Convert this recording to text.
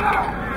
Wow.